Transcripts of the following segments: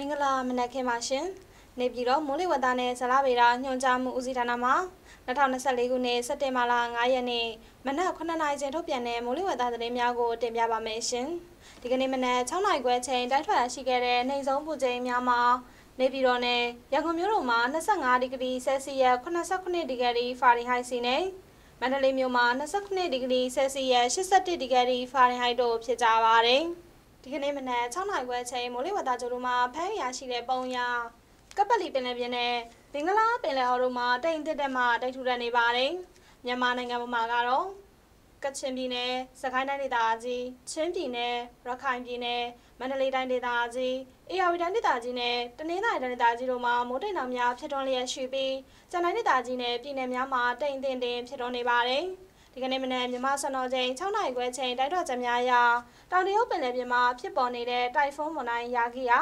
မင်္ဂလာမနက်ခင်းပါရှင်။နေပြည်တော်မိုးလေဝသနဲ့ဇလားဗေဒညွှန်ကြားမှုဦးစီးဌာနမှ2024ခုနှစ်စက်တင်ဘာလ9ရက်နေ့မနက်9:00နာရီချိန်ထုတ်ပြန်တဲ့မိုးလေဝသသတင်းများကိုတင်ပြပါမယ်ရှင်။ဒီကနေ့မနက်6:00နာရီခွဲချိန်တိုက်ထွက်ရရှိခဲ့တဲ့နှိမ်ဆုံးပူချိန်များမှာနေပြည်တော်နဲ့ရန်ကုန်မြို့တို့မှာ25ဒီဂရီဆယ်စီယပ်89ဒီဂရီဖာရင်ဟိုက်စီနဲ့မန္တလေးမြို့မှာ29ဒီဂရီဆယ်စီယပ်81ဒီဂရီဖာရင်ဟိုက်တို့ဖြစ်ကြပါတယ်။ ဒီကနေ့မနက်6နာရီခွဲချိန်မိုးလေဝသကြိုတို့မှာဖမ်းရရှိတဲ့ပုံရကပလီပင်လယ်ပြင်နဲ့ဘင်္ဂလားပင်လယ်အော်တို့မှာတိမ်တက်တက်မှတိုက်ထူရနေပါတယ်မြန်မာနိုင်ငံမှာကတော့ကချင်ပြည်နယ်စကိုင်းတိုင်းဒေသကြီးချင်းပြည်နယ်ရခိုင်ပြည်နယ်မန္တလေးတိုင်းဒေသကြီးအေရဝတီတိုင်းဒေသကြီးနဲ့တနင်္သာရီတိုင်းဒေသကြီးတို့မှာမိုးတိမ်တောင်များဖြစ်ထွန်းလျက်ရှိပြီးကျန်တိုင်းဒေသကြီးနဲ့ပြည်နယ်များမှာတိမ်တင်တင်ဖြစ်ထွန်းနေပါတယ်။ ဒီကနေ့မနက်မြန်မာစံတော်ချိန်6နာရီခွဲချိန်တိုက်တော်ချက်များရာတောင်တရုတ်ပင်လယ်ပြင်မှာဖြစ်ပေါ်နေတဲ့တိုက်ဖုန်းမုန်တိုင်းရာဂီယာ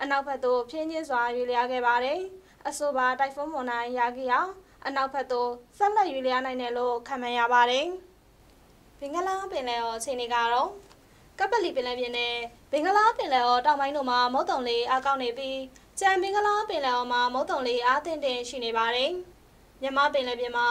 အနောက်ဘက်သို့ဖြင်းချင်းစွာရွေ့လျားခဲ့ပါတယ်။အဆိုပါတိုက်ဖုန်းမုန်တိုင်းရာဂီယာအနောက်ဘက်သို့ဆက်လက်ရွေ့လျားနိုင်တယ်လို့ခန့်မှန်းရပါတယ်။ဘင်္ဂလားပင်လယ်အော်အခြေအနေကတော့ကပလီပင်လယ်ပြင်နဲ့ဘင်္ဂလားပင်လယ်အော်တောင်ပိုင်းတို့မှာမုတ်တုံလေးအကောက်နေပြီးကြံဘင်္ဂလားပင်လယ်အော်မှာမုတ်တုံလေးအားသင့်တင်ရှိနေပါတယ်။မြမပင်လယ်ပြင်မှာ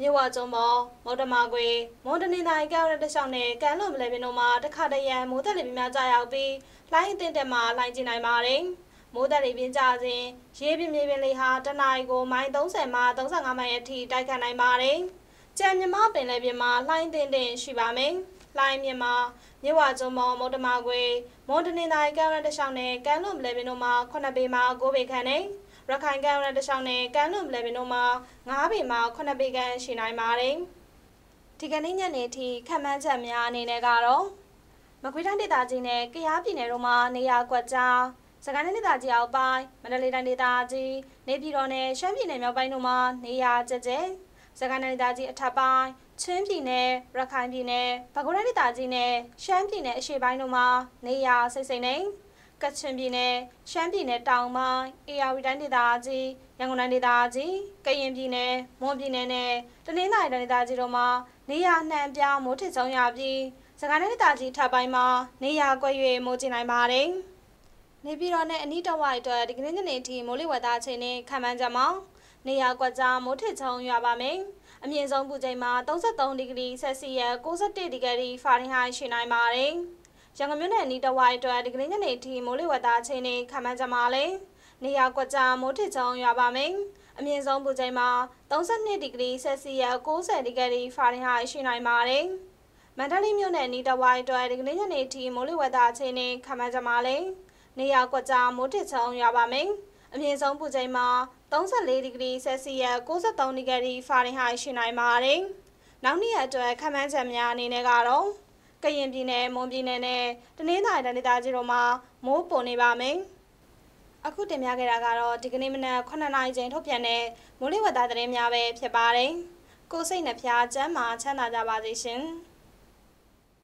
မြဝကျုံပေါ်မော်တမာကွေမွန်တနင်္သာရီကရတဲ့ရှောင်းနဲ့ကန်လွန်မလဲပင်တို့မှာတခါတရံမိုးသက်လေပြင်းများကြာရောက်ပြီးလိုင်းအသင့်တက်မှာလိုင်းကျင်နိုင်ပါတယ်။မိုးသက်လေပြင်းကြစဉ်ရေပြင်းမြေပြင်းလေးဟာတနအီကိုမိုင်30မှ35မိုင်အထိတိုက်ခတ်နိုင်ပါတယ်။ကြံမြမပင်လေပြင်းမှာလိုင်းတင်တင်ရှိပါမယ်။လိုင်းမြမှာမြဝကျုံပေါ်မော်တမာကွေမွန်တနင်္သာရီကရတဲ့ရှောင်းနဲ့ကန်လွန်မလဲပင်တို့မှာ9ပေမှ9ပေခန့်နဲ့ ရခိုင်ကမ်းရတစ်ချောင်းနဲ့ကမ်းလွန်ပလဲပင်တို့မှာ9ပေမှ9ပေခန့်ရှိနိုင်ပါတယ်။ဒီကနေ့ညနေထိခန့်မှန်းချက်များအနေနဲ့ကတော့မကွေးတိုင်းဒေသကြီးနဲ့ကယားပြည်နယ်တို့မှာနေရာကွက်ကြားစကိုင်းတိုင်းဒေသကြီးအောက်ပိုင်းမန္တလေးတိုင်းဒေသကြီးနေပြည်တော်နဲ့ရှမ်းပြည်နယ်မြောက်ပိုင်းတို့မှာနေရာကျကျစကိုင်းတိုင်းဒေသကြီးအထက်ပိုင်းချင်းပြည်နယ်ရခိုင်ပြည်နယ်ပဲခူးတိုင်းဒေသကြီးနဲ့ရှမ်းပြည်နယ်အရှေ့ပိုင်းတို့မှာနေရာစိတ်စိမ်နေ ကချင်ပြည်နယ်ရှမ်းပြည်နယ်တောင်ပိုင်းအေရဝတီတိုင်းဒေသကြီးရန်ကုန်တိုင်းဒေသကြီးကရင်ပြည်နယ်မွန်ပြည်နယ်နဲ့တနင်္သာရီတိုင်းဒေသကြီးတို့မှာနေရာနှံပြမိုးထစ်ဆုံးရပြီးစကိုင်းတိုင်းဒေသကြီးထပ်ပိုင်းမှာနေရာကွက်၍မိုးကျင်နိုင်ပါတယ်။နေပြည်တော်နဲ့အနီးတစ်ဝိုက်အတွက်ဒီကနေ့ညနေထိမိုးလေဝသအချိန်နဲ့ခံမှန်းကြမှာနေရာကွက်ကြားမိုးထစ်ချုံရွာပါမယ်။အမြင့်ဆုံးပူချိန်မှာ33ဒီဂရီဆယ်စီယပ်61ဒီဂရီဖာရင်ဟိုက်ရှိနိုင်ပါတယ်။ ရန်ကုန်မြို့နယ်နီးတဝိုက်အတွက်ဒီကနေ့ညနေထိမိုးလေဝသအချိန်နဲ့ခန့်မှန်းကြမှာလဲနေရာကွက်ကြားမိုးထစ်ချောင်းရွာပါမယ်အမြင့်ဆုံးပူချိန်မှာ32ဒီဂရီဆယ်စီယပ်90ဒီဂရီဖာရင်ဟိုက်ရှိနိုင်ပါတယ်မန္တလေးမြို့နယ်နီးတဝိုက်အတွက်ဒီကနေ့ညနေထိမိုးလေဝသအချိန်နဲ့ခန့်မှန်းကြမှာလဲနေရာကွက်ကြားမိုးထစ်ချောင်းရွာပါမယ်အမြင့်ဆုံးပူချိန်မှာ34ဒီဂရီဆယ်စီယပ်63ဒီဂရီဖာရင်ဟိုက်ရှိနိုင်ပါတယ်နောက်နေ့အတွက်ခန့်မှန်းချက်များအနေနဲ့ကတော့ ကရင်ပြည်နယ်မွန်ပြည်နယ်နဲ့တနင်္သာရီတိုင်းဒေသကြီးတို့မှာမိုးပုံနေပါမယ်။အခုတင်ပြခဲ့တာကတော့ဒီကနေ့မနက်9နာရီချိန်ထုတ်ပြန်တဲ့မိုးလေဝသသတင်းများပဲဖြစ်ပါတယ်။ကိုစိတ်နှဖျားကျမ်းမာချမ်းသာကြပါစေရှင်။